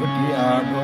Bhagavati Adho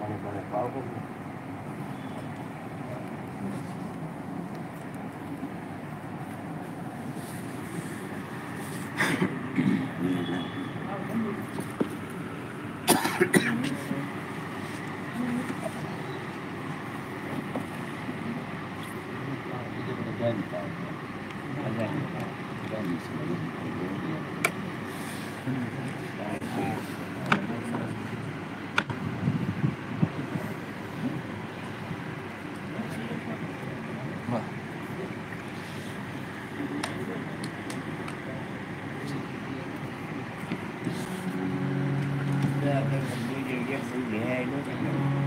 Vale, vale, Paulo. Again, again, again, again, again, again, again, again. Yeah, I'm going to get through the head.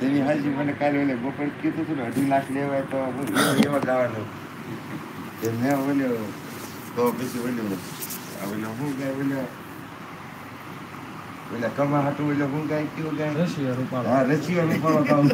તેની હાજી મને કાલે ઓલે બપોર કીધું હતું ને અઢી લાખ લેવાય તો એવા ગાવાનું. તે મેં ઓલ્યો તો પછી ઓલ્યો ઓલે હું ગાય ઓલે ઓલા કમા હાટું ઓલે હું ગાય કયું ગાય? રશિયા રૂપાળા. હા રચિયો રૂપાળો ગાઉં